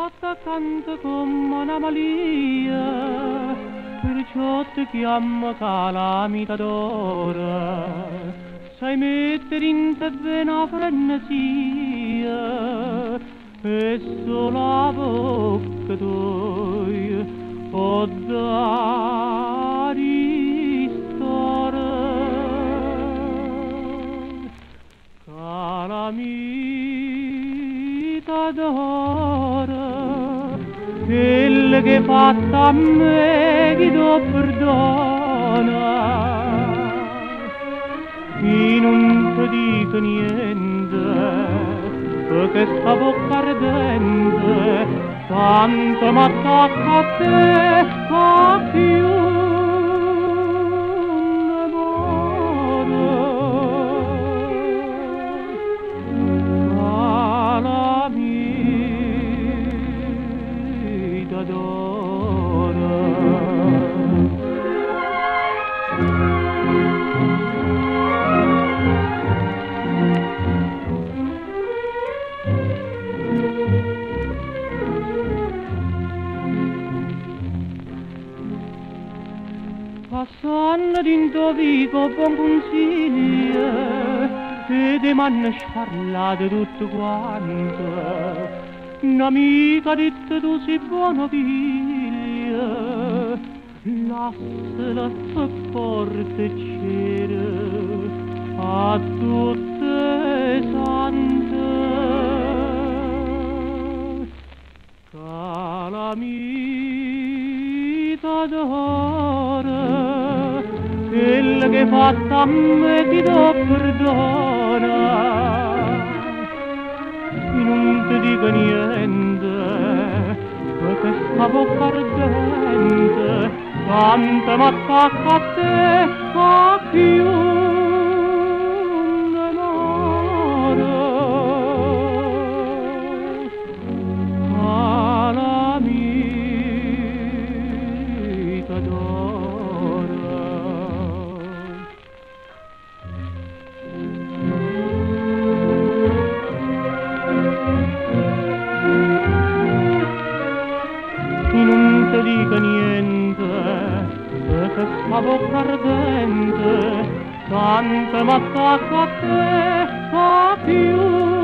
disgraziata canta come una malia, perciò ti chiamo calamita d'oro. Sai mettere in te vena frenesia, e solo la bocca tua può dare calamita d'ora, quel che fatta a me chi do perdona. E non ti dico niente, perché sta bocca ardente, tanto m'attacca a te, a chiunque. Hassan d'indovico buon consiglio e di demanne sparlate tutto quanto. Un'amica dette tu sei buono figlio lascia la sua porta cera a tutte calamita d'oro che fatta a me ti do perdona non ti dico niente perché sta bocca ardente tanto m'attacca a te a chiunque non ti dico niente, perché sta bocca ardente, tanto m'attacca a te, a più